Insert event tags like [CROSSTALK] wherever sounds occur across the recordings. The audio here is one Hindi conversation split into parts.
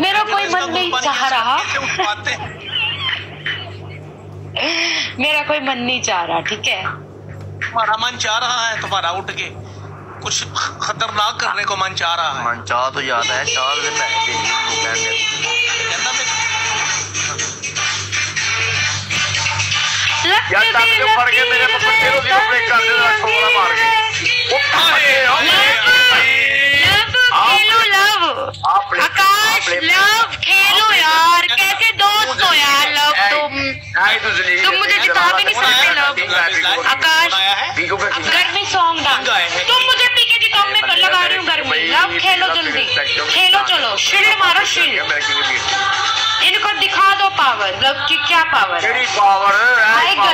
मेरा कोई मन नहीं चाह रहा। मेरा कोई मन नहीं चाह रहा ठीक है? तुम्हारा मन चाह रहा है तुम्हारा उठ के। कुछ खतरनाक करने को मन चाह रहा है। मन चाह तो याद है चार दिन पहले ਯਾਰ ਟੱਪ ਕੇ ਫੜ ਕੇ ਮੇਰੇ ਪੱਪੜ ਤੇ ਰੋਦੀ ਨੂੰ ਬ੍ਰੇਕ ਕਰ ਦੇ ਦਾ ਠੋਕਰਾ ਮਾਰ ਕੇ ਉਹ हाय, हाय, लव खेलो लव आप ले- आकाश आप ले- लव खेलो यार कैसे दोस्त हो यार लव तुम आई तो जिंदगी तुम मुझे जिता भी नहीं सकते लव आकाश आया है पीको पे गर्मी सॉन्ग डांस गाए हैं। तुम मुझे पीके जिताओ मैं कर लगा रही हूँ गर्मी लव खेलो जल्दी खेलो चलो शिल मारो शिल मेरे की भी इनको दिखा दो पावर लव की क्या पावर है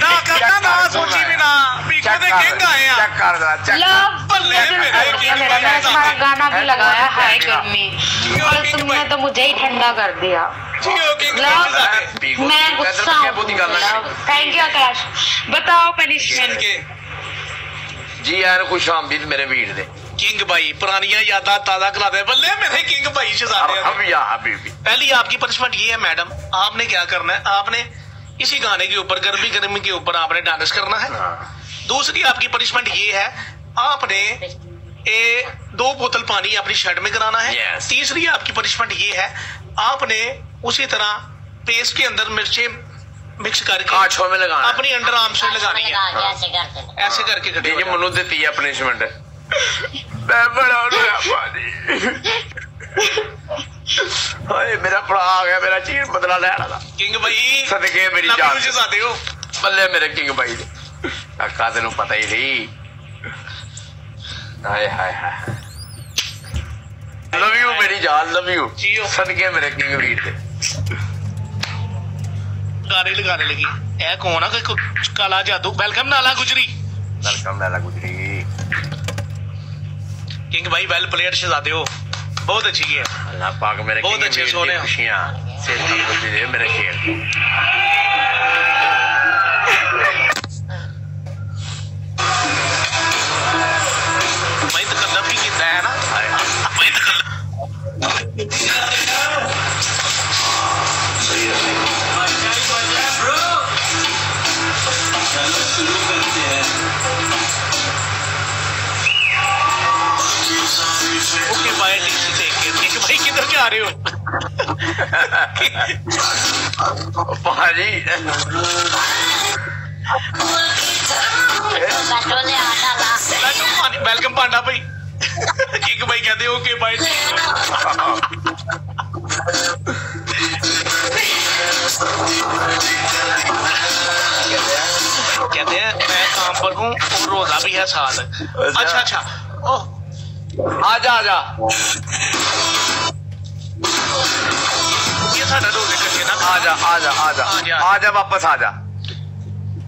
ਨਾ ਕਾਕਾ ਨਾ ਸੋਚੀ ਵੀ ਨਾ ਪੀਕੋ ਦੇ ਕਿੰਗ ਆਏ ਆ ਚੈੱਕ ਕਰ ਦਾ ਚੈੱਕ लव बल्ले मेरे मेरा मैंने तुम्हारा गाना भी लगाया हाय गर्मी और तुमने तो मुझे ही ठंडा कर दिया ਜੀਓ ਕਿੰਗ लव ਦੇ मैं गुस्सा ਬਹੁਤੀ ਗੱਲ ਨਾ हूँ थैंक यू आकाश बताओ पनिशमेंट ਕੇ ਜੀ ਆਇਆਂ ਨੂੰ ਖੁਸ਼ ਆਮਦੀਦ ਮੇਰੇ ਵੀਰ ਦੇ किंग भाई पुरानियां यादा ताजा करा दे बल्ले मेरे किंग भाई शहजादे अब या अभी भी पहली आपकी पनिशमेंट ये है मैडम आपने क्या करना है आपने इसी गाने के ऊपर गर्मी गर्मी के ऊपर आपने डांस करना है। हाँ। दूसरी आपकी पनिशमेंट ये है आपने ए, दो बोतल पानी अपनी शर्ट में कराना है। Yes. तीसरी आपकी पनिशमेंट ये है आपने उसी तरह पेस्ट के अंदर मिर्चे मिक्स करके में लगाना अपनी अंडर आर्म से लगानी है। ऐसे करके। हाँ। ये मनु देती है पनिशमेंट मैं बड़ा [LAUGHS] ਹਾਏ ਮੇਰਾ ਭਰਾ ਆ ਗਿਆ ਮੇਰਾ ਚੀਰ ਬਦਲਾ ਲੈਣ ਵਾਲਾ किंग भाई ਸਦਕੇ ਮੇਰੀ लव ਜਾਨ यू शहजादे हो ਬੱਲੇ ਮੇਰੇ ਕਿੰਗ ਬਾਈ ਦੇ ਅੱਖਾਂ ਤੈਨੂੰ ਪਤਾ ਹੀ ਨਹੀਂ ਹਾਏ ਹਾਏ ਹਾਏ ਲਵ ਯੂ ਮੇਰੀ ਜਾਨ ਲਵ ਯੂ ਜੀਓ। ਸਦਕੇ ਮੇਰੇ ਕਿੰਗ ਵੀਰ ਦੇ ਗਾਰੇ ਲਗਾਣੇ ਲੱਗੀ ਇਹ ਕੌਣ ਆ ਕੋਈ ਕਾਲਾ ਜਾਦੂ ਵੈਲਕਮ ਨਾਲਾ ਗੁਜਰੀ ਵੈਲਕਮ ਲਾਲਾ ਗੁਜਰੀ किंग भाई वेल प्लेयर शहजादे हो बहुत अच्छी है। अल्लाह पाक मेरे बहुत अच्छे सोने खुशियाँ मेरे खेल भाई किधर जा रहे हो? भाजी। वेलकम पांडा भाई। किक भाई कहते हो के भाई कहते हैं मैं काम पर हूँ रोजा भी है साथ अच्छा अच्छा। ओह आजा आजा। ये जा आ आ जा वापस आ जा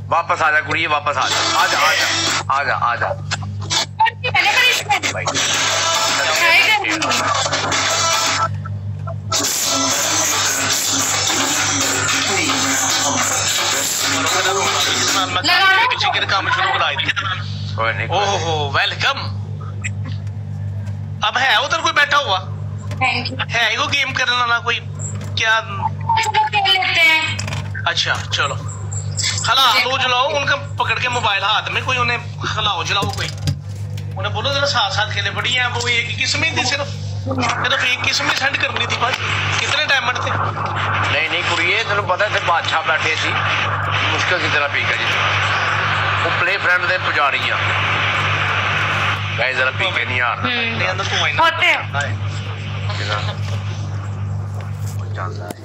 वापस आ जा कुड़ी वापस आ जा आ जा आ जा आ जा काम शुरू करा ओहो वेलकम अब है उधर कोई है को गेम करना ना कोई क्या? खेल लेते हैं अच्छा चलो खला दो जलाओ उनका पकड़ के मोबाइल हाथ में कोई उन्हें खिलाओ जलाओ कोई। उन्हें बोलो जरा साथ साथ खेले पड़ी हैं वो एक किस्म ही थी सिर्फ़ सिर्फ़ एक किस्म ही सेंड करनी थी बस। कितने टाइम थे? नहीं नहीं कुड़िए तेन पता इतने बादशाह बैठे थी मुश्किल की तरह पी जी। वो प्ले फ्रेंड दे पुजारी हैं। गाइस जरा पीके नहीं आ रहा होते 行啊，我讲的。